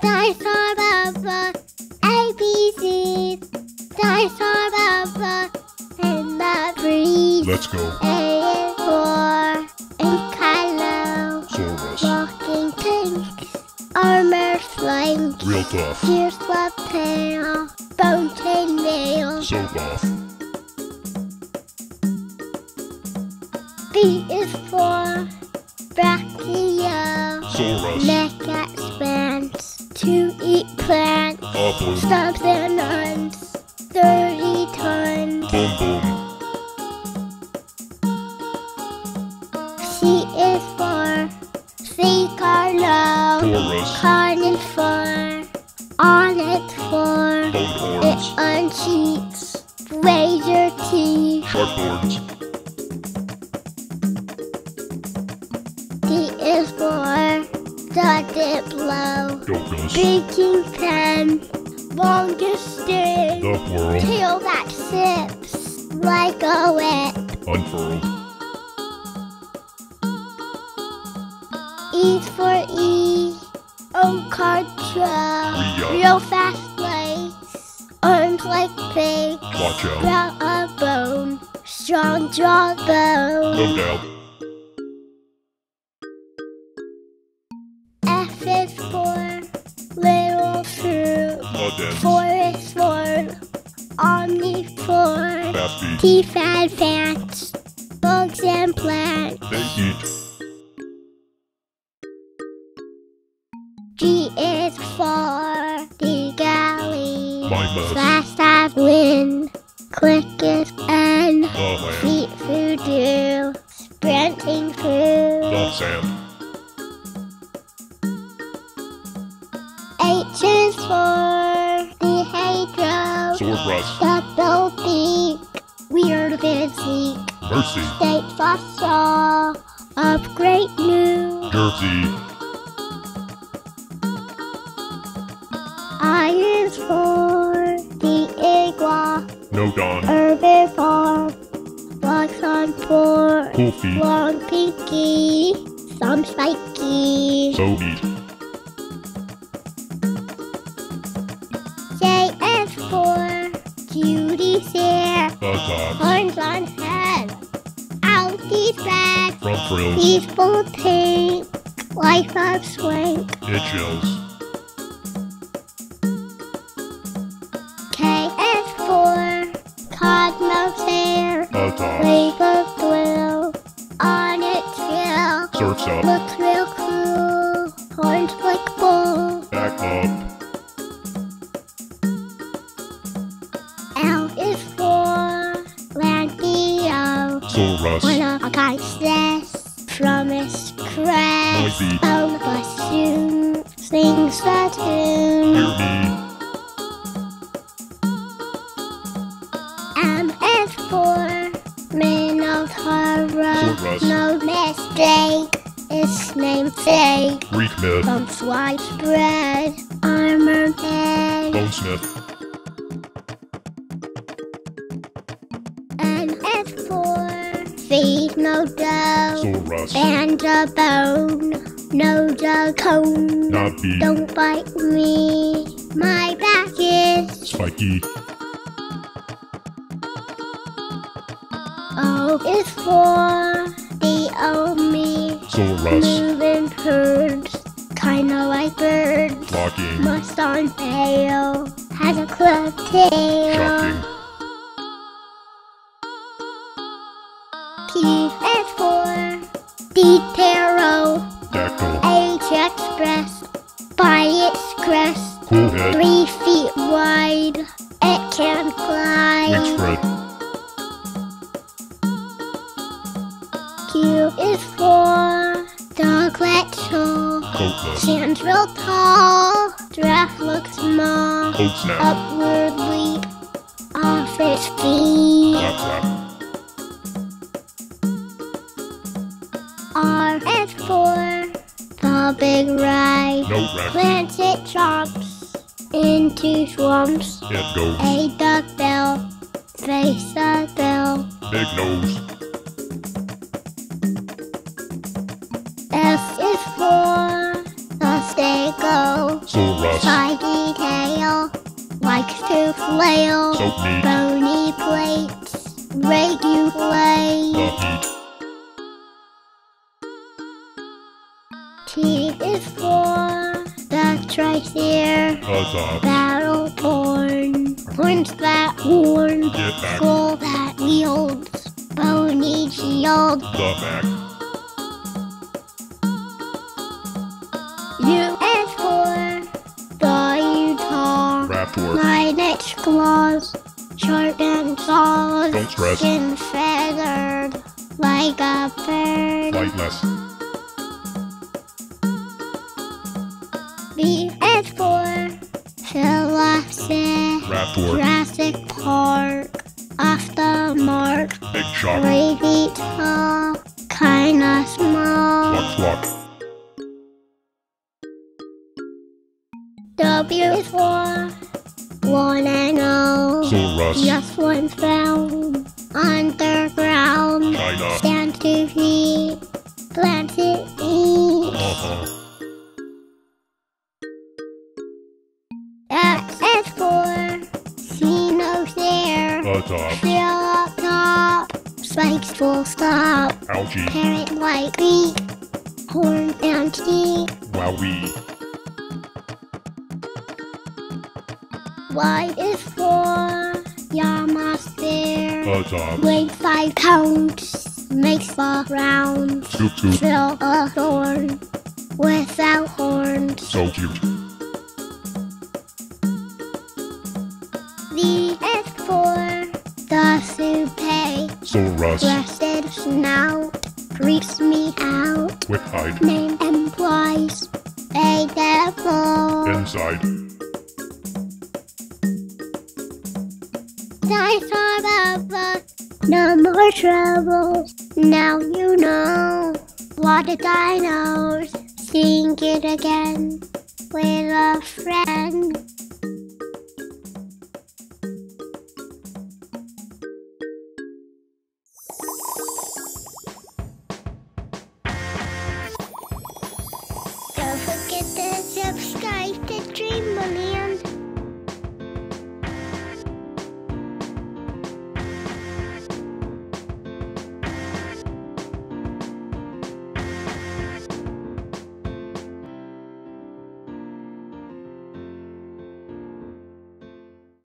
Dinosaur Bubble, ABC, Dinosaur Bubble, and the breeze. Let's go. A is for and Kylo, Saurus. walking tanks, armored flanks, Real tough. fierce love tail, bone chain nail. Off. B is for Upload. stumps and runs, 30 tons. Boom boom. C is for C Carnotaurus. carnivore, on its form, Bone it horns. unsheets, razor teeth. Sharp horns. D is for the Diplodocus. Drinking pen, longest sting, The whirl. tail that sips like a whip. Unfurled. E's for E, O Cartra, Rhea. real fast legs, arms like pigs, Watch out. brow a bone, strong jawbone. No doubt. Fruit, A dense. four is for omnivore. Teeth and pants, bugs and plants. They eat. G is for the galley. Fast as wind, quick as N. The land. Feet voodoo, sprinting through. Hadro. Sword rust. Double beak, weird physique. Mercy. State fossil, of great new. Jersey. I is for the Iguanodon. herbivore, walks on four, Cool feet. long pinky, some spiky. So neat. Top. horns on head, out these back, Front frills. peaceful pink, life of swank. It chills. K is for Cosmos top. wave of blue, on its tail. Surfs up. Looks Landio. Soul rust. When a guy says from his crest, Noisy. on the bassoon, sings the tune. Hear me. M is for Minotauro. Sword rust. No mistake, its namesake. Greek myth. Bumps widespread, armored head. Bone feed no dough. Soul rust. And a bone, no the cone. Not beat. Don't bite me, my back is. Spiky. Oh, o is for the Omi. Soul rust. Moving herds, kinda like birds. Locking. Must on tail, has a club tail. Shocking. P is for tarot. Dactyl. Age Express, by its crest. Cool head. Three feet wide, it can Wing glide. spread. Q is for doglet show. Coatless. Stands real tall, draft looks small. Coat snap. Upward big ride. No it chomps into swamps. It goes. A duck bell, face a bell. Big nose. S is for the they go. Saurus. Spiky tail, likes to flail. Soap meat. Bony plates, regulate. The heat. The tricer. Huzzah. Battle torn, horns that horn, Get back. skull that wields, bony shield. The back. U is for the Utahraptor. Lineage claws, sharp and saws, Don't stress. skin feathered like a bird. Flightless. Jurassic, Jurassic Park, off the mark, Big shock. crazy tall, kinda small. Squawk squawk. W is for one and oh. all. Saurus. Just one found underground. China. There. Huzzah. Feel up top, spikes full stop. Ouchie. Parrot like beak, horn and teeth. Wowee. Y is for Yama's bear. Huzzah. Weight five pounds, makes four rounds. Scoop scoop. Fill a thorn without horns. So cute. Soupe. Saurus. Breasted snout creeps me out. Quick hide. Name implies a devil. Inside. Dinosaur Bubba, no more troubles. Now you know what the dinos. Sing it again with a friend. Forget to subscribe to Dreambow Land.